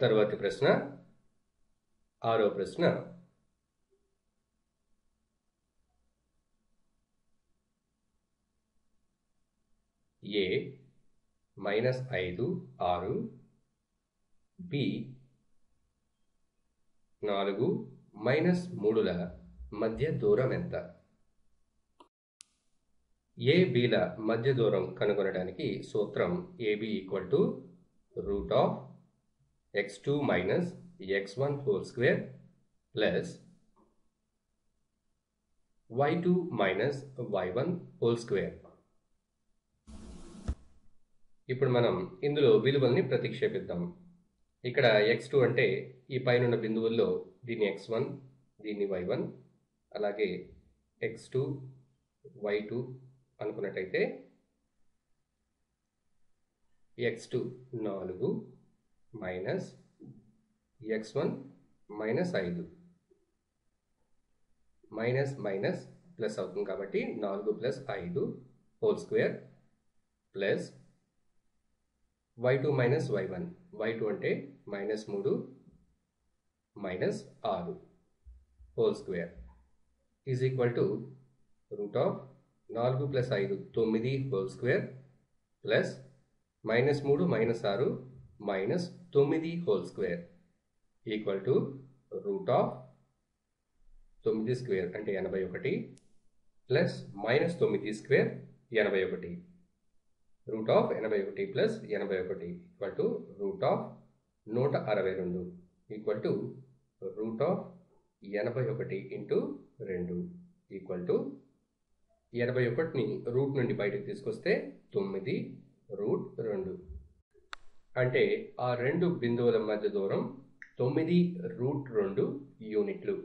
తరువాతి ప్రశ్న ఆరో ప్రశ్న. ఏ మైనస్ ఐదు ఆరు బి నాలుగు మైనస్ మూడుల మధ్య దూరం ఎంత? ఏ బీల మధ్య దూరం కనుగొనడానికి సూత్రం A B equal to root of x two minus x one plus square plus y two minus y one square ఇప్పుడు మనం ఇందులో విలువల్ని ప్రతిక్షేపిద్దాం. ఇక్కడ ఎక్స్ టూ అంటే ఈ పైన బిందువుల్లో దీన్ని ఎక్స్ వన్ దీన్ని వై వన్ అలాగే ఎక్స్ టూ వై టూ అనుకున్నట్టయితే ఎక్స్ టూ నాలుగు మైనస్ ఎక్స్ వన్ మైనస్ ఐదు మైనస్ మైనస్ ప్లస్ అవుతుంది కాబట్టి నాలుగు ప్లస్ ఐదు whole square plus y two minus y one y two అంటే మైనస్ మూడు మైనస్ ఆరు whole square is equal to root of నాలుగు ప్లస్ ఐదు తొమ్మిది హోల్ స్క్వేర్ ప్లస్ మైనస్ మూడు మైనస్ ఆరు మైనస్ తొమ్మిది whole square equal to root of తొమ్మిది స్క్వేర్ అంటే ఎనభై ఒకటి ప్లస్ మైనస్ తొమ్మిది స్క్వేర్ ఎనభై ఒకటి. రూట్ ఆఫ్ ఎనభై ఒకటి ప్లస్ ఎనభై ఒకటి ఈక్వల్ టు రూట్ ఆఫ్ నూట అరవై రెండు ఈక్వల్ టు రూట్ ఆఫ్ ఎనభై ఒకటి ఇంటూ రెండు ఈక్వల్ టు ఎనభై ఒకటిని రూట్ నుండి బయటకు తీసుకొస్తే తొమ్మిది రూట్ రెండు. అంటే ఆ రెండు బిందువుల మధ్య దూరం తొమ్మిది రూట్ రెండు యూనిట్లు.